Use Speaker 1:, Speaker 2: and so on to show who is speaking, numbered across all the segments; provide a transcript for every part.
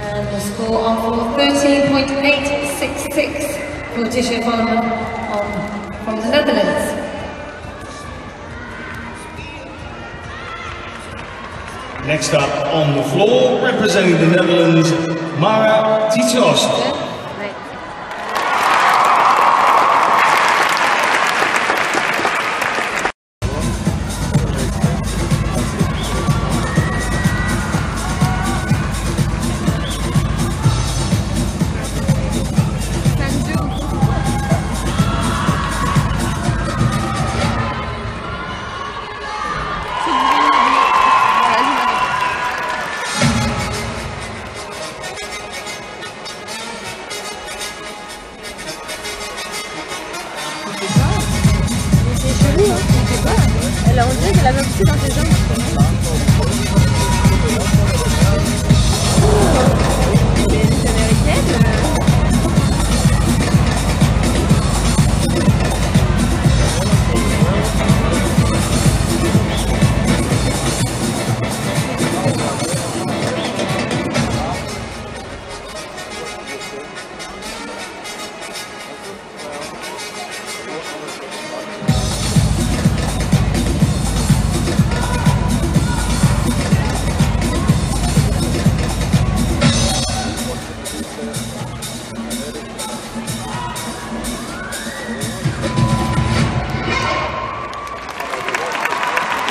Speaker 1: And the score of 13.866 for Tisha Volleman from the Netherlands.
Speaker 2: Next up on the floor, representing the Netherlands, Mara Titos.
Speaker 3: Elle a on dirait qu'elle a même plus dans ses jambes.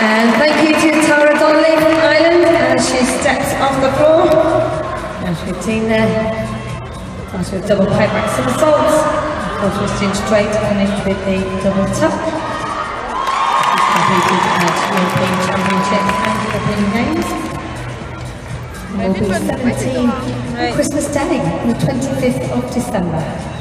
Speaker 1: And thank you to Tara Donnelly from Ireland as she steps off the floor. As we've seen there, starts with double pike back somersaults. Of course, we're straight coming with the double tuck. She's competed at European Championships and European Games. Will be 17 Christmas Day, on the 25th of December.